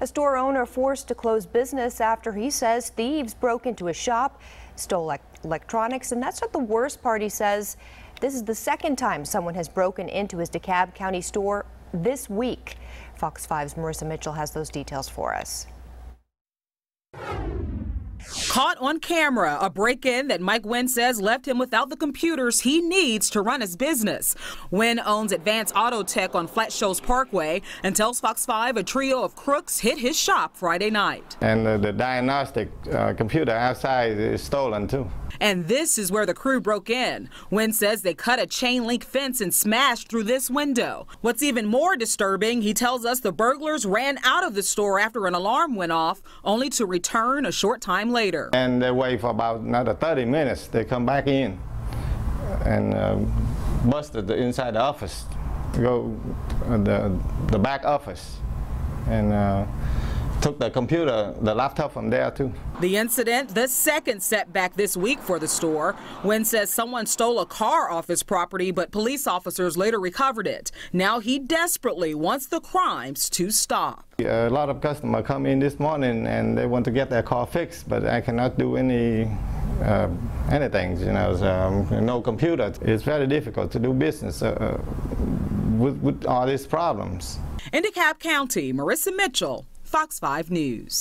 A store owner forced to close business after he says thieves broke into his shop, stole electronics, and that's not the worst part, he says. This is the second time someone has broken into his DeKalb County store this week. Fox 5's Marissa Mitchell has those details for us. Caught on camera, a break in that Mike Wynn says left him without the computers he needs to run his business. Wynn owns Advanced Auto Tech on Flat Shoals Parkway and tells Fox 5 a trio of crooks hit his shop Friday night. And uh, the diagnostic uh, computer outside is stolen too. And this is where the crew broke in. Wynn says they cut a chain link fence and smashed through this window. What's even more disturbing, he tells us the burglars ran out of the store after an alarm went off, only to return a short time later. And they wait for about another 30 minutes. They come back in and um, busted the inside the office, go uh, the, the back office. And uh, took the computer, the laptop from there too. The incident, the second setback this week for the store. Wynn says someone stole a car off his property, but police officers later recovered it. Now he desperately wants the crimes to stop. A lot of customers come in this morning and they want to get their car fixed, but I cannot do any uh, anything, you know, so, um, no computer. It's very difficult to do business uh, with, with all these problems. In DeKalb County, Marissa Mitchell, Fox 5 News.